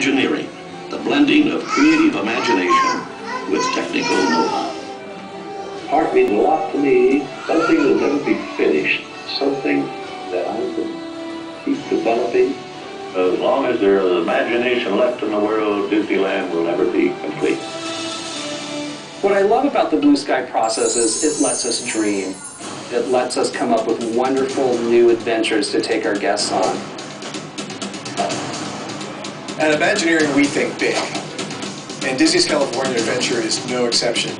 Imagineering, the blending of creative imagination with technical know-how. Art means a lot to me, something that'll never be finished, something that I can keep developing. As long as there is imagination left in the world, Disneyland will never be complete. What I love about the Blue Sky process is it lets us dream. It lets us come up with wonderful new adventures to take our guests on. At Imagineering, we think big. And Disney's California Adventure is no exception.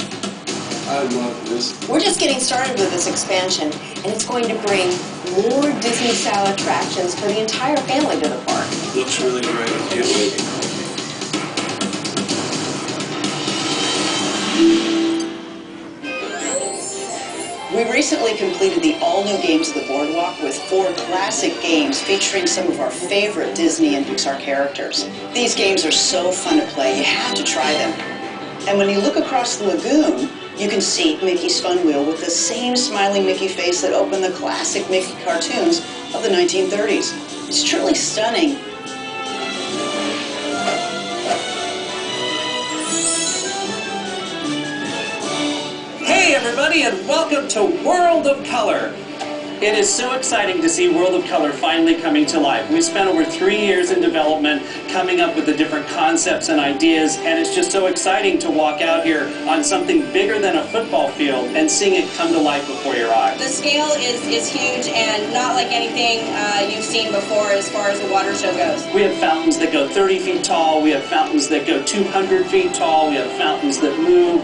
I love this. We're just getting started with this expansion, and it's going to bring more Disney-style attractions for the entire family to the park. Looks really great. We recently completed the all-new games of the Boardwalk with four classic games featuring some of our favorite Disney and Pixar characters. These games are so fun to play, you have to try them. And when you look across the lagoon, you can see Mickey's Fun Wheel with the same smiling Mickey face that opened the classic Mickey cartoons of the 1930s. It's truly stunning everybody and welcome to World of Color. It is so exciting to see World of Color finally coming to life. We spent over three years in development coming up with the different concepts and ideas and it's just so exciting to walk out here on something bigger than a football field and seeing it come to life before your eyes. The scale is, is huge and not like anything uh, you've seen before as far as the water show goes. We have fountains that go 30 feet tall, we have fountains that go 200 feet tall, we have fountains that move,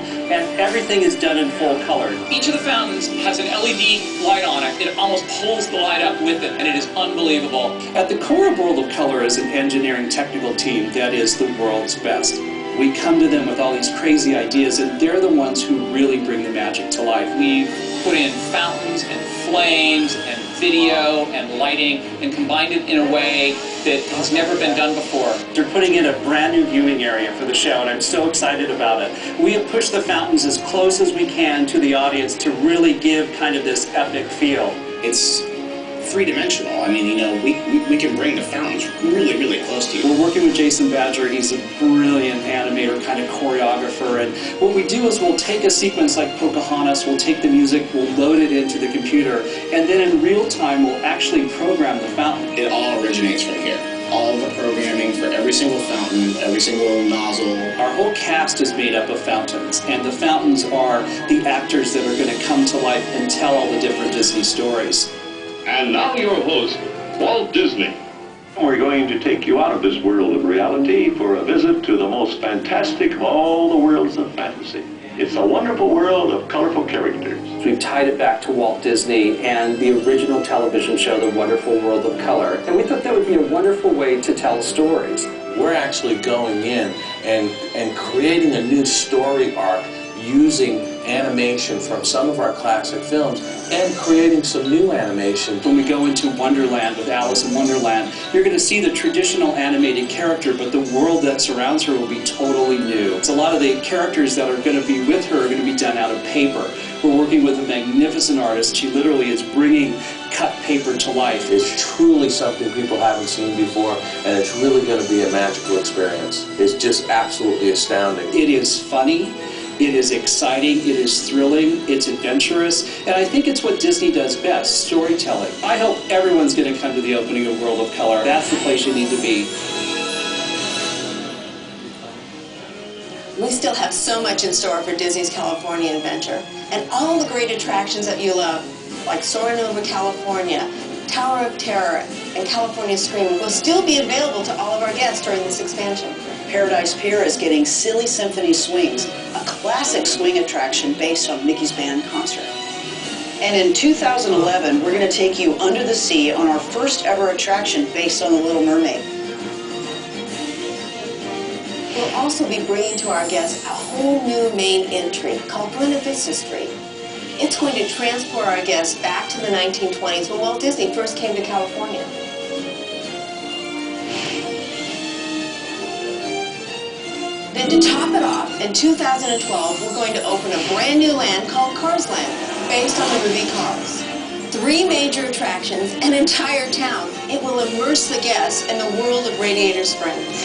everything is done in full color. Each of the fountains has an LED light on it. It almost pulls the light up with it, and it is unbelievable. At the core of World of Color is an engineering technical team that is the world's best. We come to them with all these crazy ideas, and they're the ones who really bring the magic to life. We've put in fountains and flames and video and lighting and combined it in a way that has never been done before. They're putting in a brand new viewing area for the show, and I'm so excited about it. We have pushed the fountains as close as we can to the audience to really give kind of this epic feel. It's three-dimensional. I mean, you know, we, we, we can bring the fountains really, really close to you. We're working with Jason Badger. He's a brilliant animator, kind of choreographer. And what we do is we'll take a sequence like Pocahontas, we'll take the music, we'll load it into the computer, and then in real time we'll actually program the fountain. It all originates from here. All the programming for every single fountain, every single nozzle. Our whole cast is made up of fountains, and the fountains are the actors that are going to come to life and tell all the different Disney stories. And now your host, Walt Disney. We're going to take you out of this world of reality for a visit to the most fantastic of all the worlds of fantasy. It's a wonderful world of colorful characters. We've tied it back to Walt Disney and the original television show, The Wonderful World of Color. And we thought that would be a wonderful way to tell stories. We're actually going in and, and creating a new story arc using animation from some of our classic films and creating some new animation. When we go into Wonderland with Alice in Wonderland, you're going to see the traditional animated character, but the world that surrounds her will be totally new. It's a lot of the characters that are going to be with her are going to be done out of paper. We're working with a magnificent artist. She literally is bringing cut paper to life. It's truly something people haven't seen before, and it's really going to be a magical experience. It's just absolutely astounding. It is funny. It is exciting, it is thrilling, it's adventurous, and I think it's what Disney does best, storytelling. I hope everyone's going to come to the opening of World of Color. That's the place you need to be. We still have so much in store for Disney's California Adventure, and all the great attractions that you love, like Soarin' Over California, Tower of Terror, and California Screaming will still be available to all of our guests during this expansion. Paradise Pier is getting Silly Symphony Swings, a classic swing attraction based on Mickey's band concert. And in 2011, we're going to take you under the sea on our first ever attraction based on The Little Mermaid. We'll also be bringing to our guests a whole new main entry called Buena Vista Street. It's going to transport our guests back to the 1920s when Walt Disney first came to California. Then to top it off, in 2012, we're going to open a brand new land called Cars Land, based on the movie Cars. Three major attractions, an entire town. It will immerse the guests in the world of Radiator Springs.